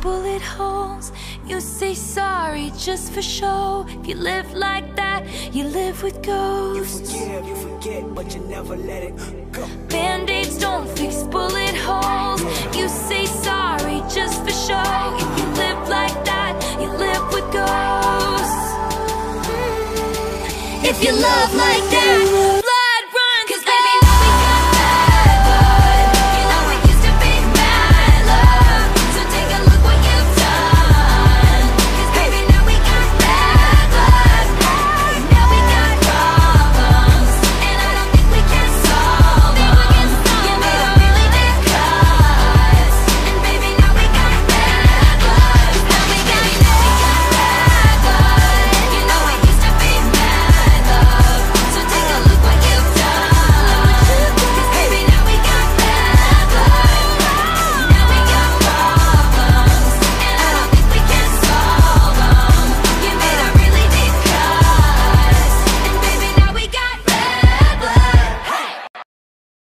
Bullet holes. You say sorry just for show. If you live like that, you live with ghosts. You forgive, you forget, but you never let it go. Band-aids don't fix bullet holes. You say sorry just for show. If you live like that, you live with ghosts. If you love like that,